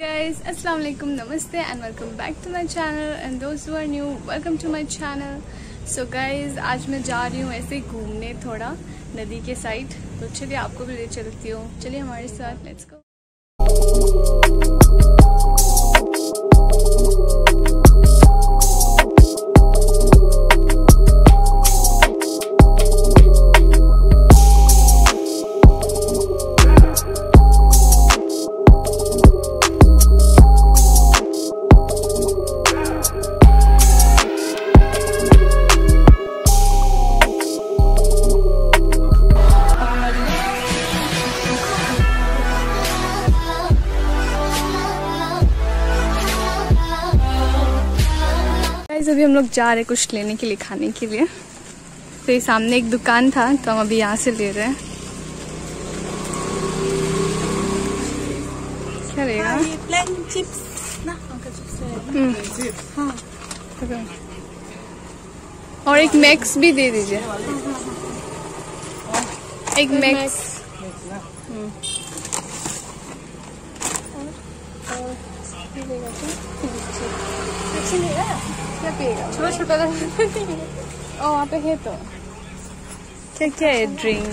guys assalamu alaikum namaste and welcome back to my channel and those who are new welcome to my channel so guys आज मैं जा रही हूँ ऐसे घूमने थोड़ा नदी के साइड तो चलिए आपको भी ले चलती हूँ चलिए हमारे साथ लेट्स गो लोग जा रहे कुछ लेने के लिए खाने के लिए। तो ये सामने एक दुकान था तो हम अभी यहाँ से ले रहे हैं। क्या चिप्स ना? चिप्स है हाँ। ओके। और एक मैक्स भी दे दीजिए। एक मैक्स पिएगा छोटा छोटा वहाँ पे है तो क्या क्या है ड्रिंक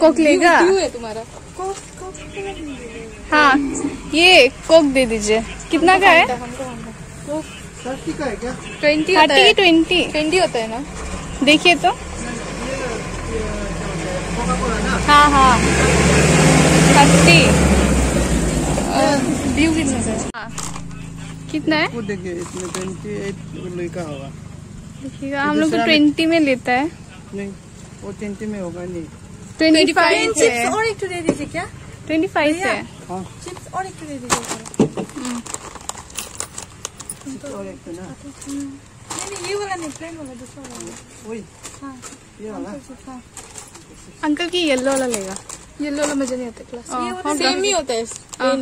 कोक लेगा है तुम्हारा हाँ ये कोक दे दीजिए। कितना का है? ट्वेंटी होता है। ट्वेंटी। ट्वेंटी होता है ना? देखिए तो। हाँ हाँ। थर्टी। व्यू कितना का है? हाँ। कितना? है वो देखिए इसमें ट्वेंटी एट का होगा। देखिएगा हम लोग तो ट्वेंटी में लेता है। नहीं वो ट्वेंटी में होगा नहीं। ट्वेंटी फाइव चिप्स और एक दे दीजिए क्या? ट्वेंटी फाइव से हाँ। चिप्स और एक दे दीजिए और एक ना। नहीं नहीं ये वाला नहीं प्लेन वाला दूसरा वाला। वही। हाँ ये वाला? हाँ। अंकल की येलो वाला लेगा। येलो वाला मज़ा नहीं आता क्लास हाँ, ये सेम ही होता है हाँ,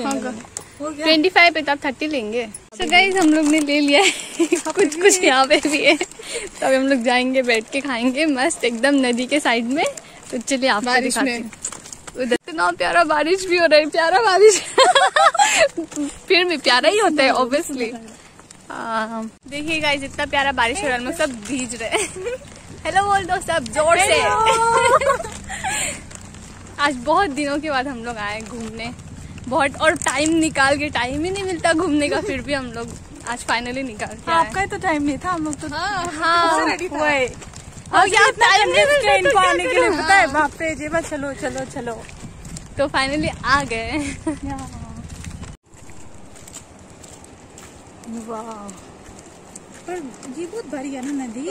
है। हो ट्वेंटी फाइव पे तो आप थर्टी लेंगे। सो गाइज़ हम लोग ने ले लिया है। कुछ कुछ यहाँ पे भी है। तो अभी हम लोग जाएँगे बैठ के खाएँगे मस्त एकदम नदी के साइड में। तो चलिए आप बारिश में। उधर इतना प्यारा बारिश भी हो रहा है प्यारा बारिश। फिर भी प्यारा ही होता है ऑब्वियसली देखिए गाइज़ इतना प्यारा बारिश हो रहा है हम सब भीज रहे हैं। हेलो बोल दो सब ज़ोर से। आज बहुत दिनों के बाद हम लोग आए घूमने। बहुत और टाइम निकाल के टाइम ही नहीं मिलता घूमने का फिर भी हम लोग आज फाइनली निकाल के हाँ, आपका ही तो टाइम नहीं था हम लोग तो हाँ हाँ। वही। लिए हाँ। पता है चलो चलो चलो। तो फाइनली आ गए। पर ये बहुत बड़ी है ना नदी।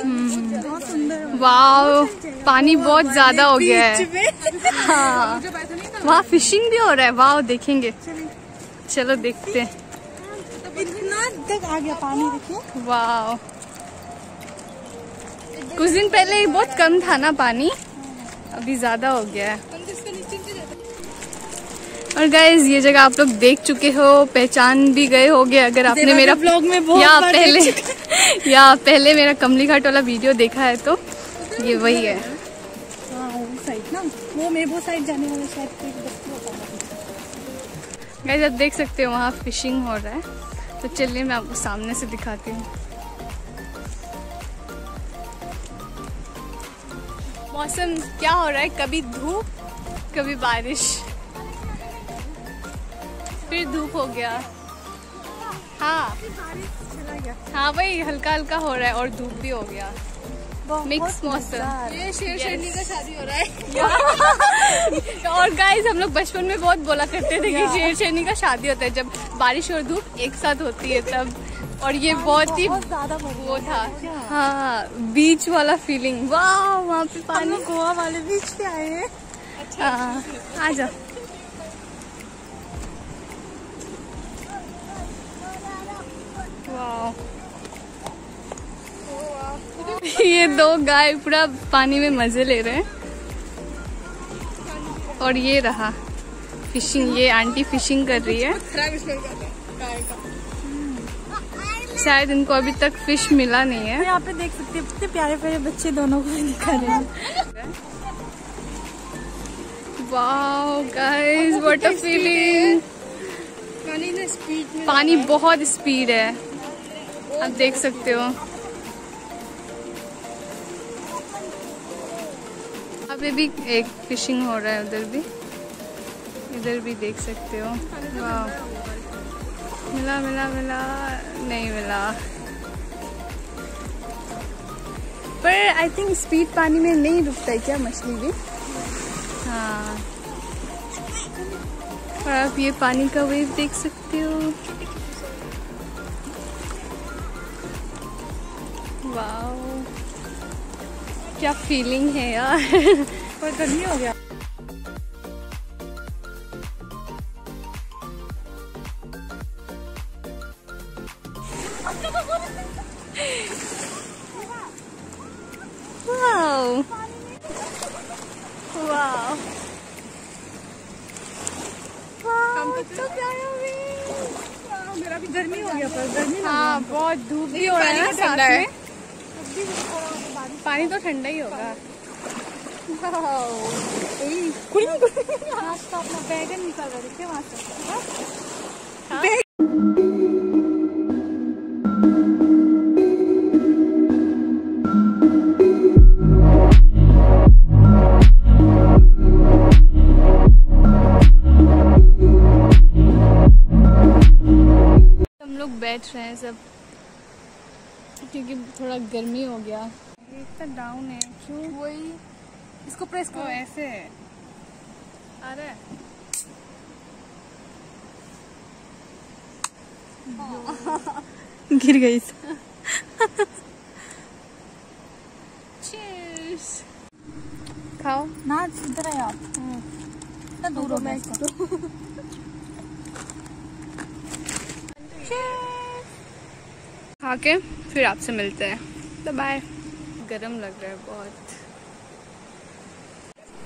बहुत सुंदर है। वाओ पानी बहुत ज़्यादा हो गया है। हाँ। वहाँ फिशिंग भी हो रहा है। वाओ देखेंगे। चलो देखते हैं। इतना तक आ गया पानी देखिए वाओ। कुछ दिन पहले बहुत कम था ना पानी। अभी ज़्यादा हो गया है। और गाइज़ ये जगह आप लोग देख चुके हो पहचान भी गए होगे अगर आपने मेरा vlog में बहुत या पहले या पहले मेरा कमली घाट वाला वीडियो देखा है तो ये वही है। हाँ है गाइज़ आप देख सकते हो वहाँ फिशिंग हो रहा है। तो चलिए मैं आपको सामने से दिखाती हूँ। मौसम क्या हो रहा है? कभी धूप कभी बारिश। फिर धूप हो गया। हाँ। हाँ वही हल्का हल्का हो रहा है और धूप भी हो गया। मिक्स मौसम ये शेर शेरनी का शादी हो रहा है। और गाइस हम लोग बचपन में बहुत बोला करते थे कि शेर शेरनी का शादी होता है। जब बारिश और धूप एक साथ होती है तब। और ये बहुत ही बहुत ज़्यादा बढ़ वो था। हाँ बीच वाला फीलिंग वाह वहाँ पे पानी। गोवा वाले बीच पे आए हैं। हाँ, आ जाओ। ये दो गाय पूरा पानी में मज़े ले रहे हैं। और ये रहा फिशिंग ये आंटी फिशिंग कर रही है। शायद इनको अभी तक फ़िश मिला नहीं है। यहाँ पे देख सकते हैं कितने प्यारे प्यारे बच्चे दोनों को दिखा रहे हैं। Wow guys what a feeling पानी बहुत स्पीड है। आप देख सकते हो। अभी भी एक फिशिंग हो रहा है उधर भी। इधर भी देख सकते हो। वाह। मिला मिला मिला। नहीं मिला। पर आई थिंक स्पीड पानी में नहीं रुकता है क्या मछली भी? हाँ। और आप ये पानी का वेव देख सकते हो। वाओ। क्या फीलिंग है यार। पर गर्मी हो गया। वाओ। तो view। गर्मी हो गया पर गर्मी हाँ। बहुत धूप भी हो रहा है ना साथ में। पानी तो ठंडा ही होगा। अपना बैगन निकाल रहे थे वहाँ से हम लोग बैठ रहे हैं सब। क्योंकि थोड़ा गर्मी हो गया। ये इतना डाउन है। क्यों? वही। इसको प्रेस इसको ऐसे आ रहा है। गिर गई. खाओ। ना इधर है आप। इतना दूर हो गया इसको। खा के फिर आपसे मिलते हैं। तो बाय गरम लग रहा है बहुत।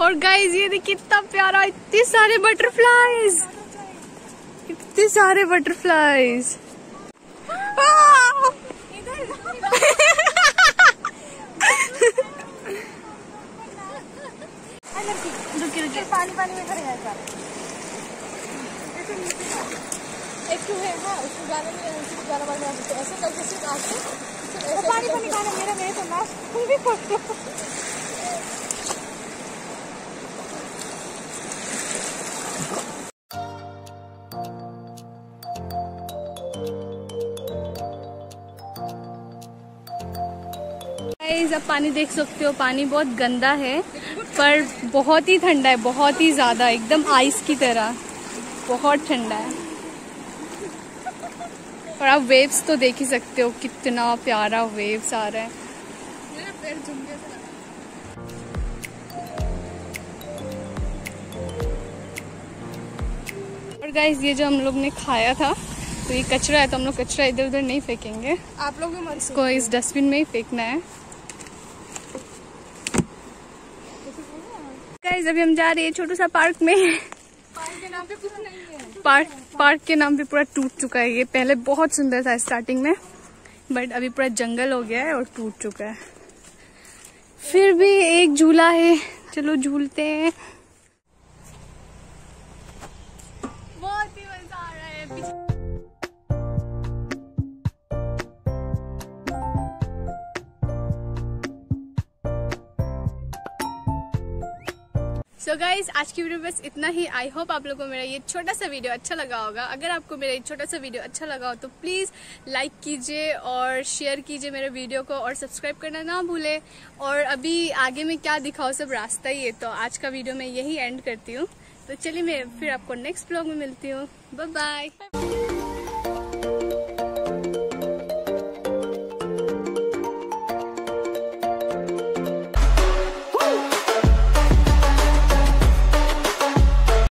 और गाइस ये देखिए कितना प्यारा इतने सारे बटरफ्लाईज इतने सारे बटरफ्लाईज पानी पानी में खड़े हैं एक तो है हाँ उसको गाने में उसको गाना बजा सकते ऐसे करके सिर्फ़ आके पानी पानी खाना मेरा मेरे तो मास्क तुम भी पकड़ो गाइस अब पानी देख सकते हो पानी बहुत गंदा है पर बहुत ही ठंडा है बहुत ही ज़्यादा एकदम आइस की तरह। बहुत ठंडा है। और आप वेव्स तो देख ही सकते हो कितना प्यारा वेव्स आ रहा है। और गाइस ये जो हम लोग ने खाया था तो ये कचरा है तो हम लोग कचरा इधर उधर नहीं फेंकेंगे। आप लोग भी मत इसको इस डस्टबिन में ही फेंकना है। गाइस अभी हम जा रहे हैं छोटू सा पार्क में। पार्क के नाम पे कुछ नहीं है। पार्क पार्क के नाम पे पूरा टूट चुका है ये। पहले बहुत सुंदर था स्टार्टिंग में बट अभी पूरा जंगल हो गया है और टूट चुका है। फिर भी एक झूला है। चलो झूलते हैं। सो so गाइज़ आज की वीडियो बस इतना ही। आई होप आप लोगों को मेरा ये छोटा सा वीडियो अच्छा लगा होगा। अगर आपको मेरा ये छोटा सा वीडियो अच्छा लगा हो तो प्लीज़ लाइक कीजिए और शेयर कीजिए मेरे वीडियो को और सब्सक्राइब करना ना भूले। और अभी आगे में क्या दिखाओ सब रास्ता ही है। तो आज का वीडियो मैं यही एंड करती हूँ। तो चलिए मैं फिर आपको नेक्स्ट ब्लॉग में मिलती हूँ। Bye bye